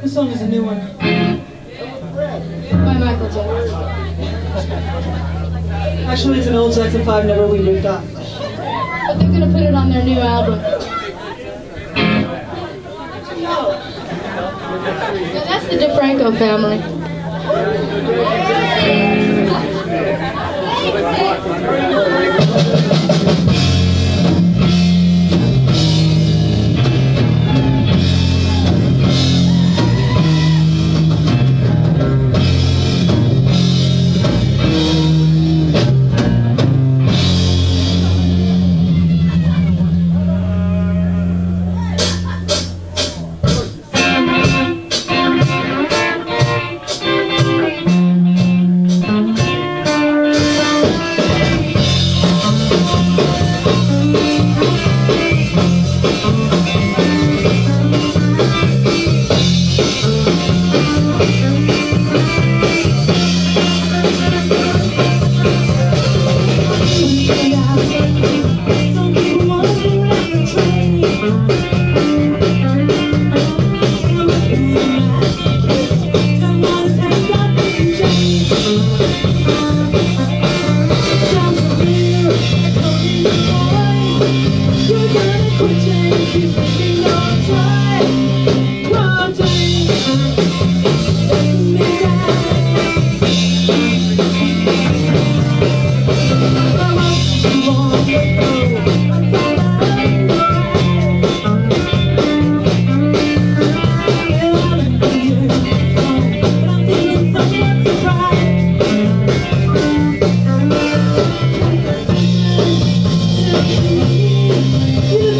This song is a new one. By Michael Jackson. Actually, it's an old Jackson 5 never we ripped off. But they're gonna put it on their new album. Yeah, that's the DeFranco family. You.